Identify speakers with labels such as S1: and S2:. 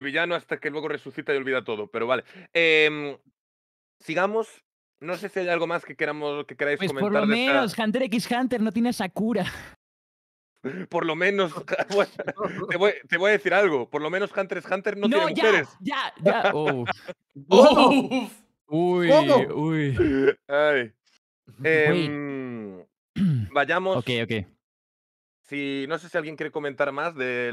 S1: villano hasta que luego resucita y olvida todo, pero vale. Em, sigamos. No sé si hay algo más que queramos que queráis
S2: Pues por lo
S1: esta-
S2: menos, Hunter x Hunter no tiene esa Sakura.
S1: Por lo menos, te, voy, te voy a decir algo. Por lo menos Hunter x Hunter no,
S2: No,
S1: tiene
S2: ya,
S1: mujeres.
S2: ya, ya. Oh.
S3: ¡Uf! Oh.
S2: Uy,
S4: ¿Cómo?
S2: uy.
S1: Ay. Em, vayamos.
S2: Ok, ok.
S1: Si, no sé si alguien quiere comentar más de